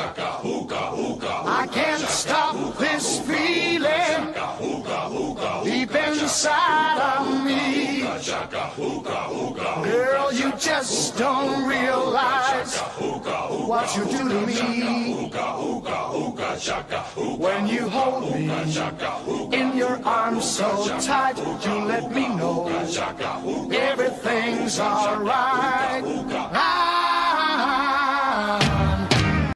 I can't stop this feeling deep inside of me. Girl, you just don't realize what you do to me. When you hold me in your arms so tight, you let me know everything's alright.